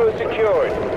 Echo secured.